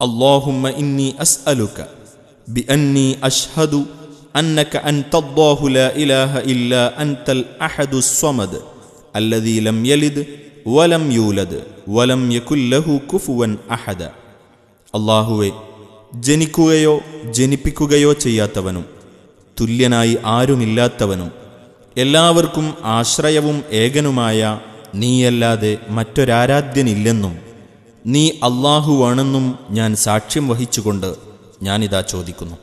اللهم إني أسألك بأني أشهد أنك أنت الله لا إله إلا أنت الأحد الصمد الذي لم يلد ولم يولد ولم يكن له كفوا أحد അള്ളാഹുവെ ജനിക്കുകയോ ജനിപ്പിക്കുകയോ ചെയ്യാത്തവനും തുല്യനായി ആരുമില്ലാത്തവനും എല്ലാവർക്കും ആശ്രയവും ഏകനുമായ നീയല്ലാതെ മറ്റൊരാരാധ്യനില്ലെന്നും നീ അള്ളാഹുവാണെന്നും ഞാൻ സാക്ഷ്യം വഹിച്ചുകൊണ്ട് ഞാനിതാ ചോദിക്കുന്നു.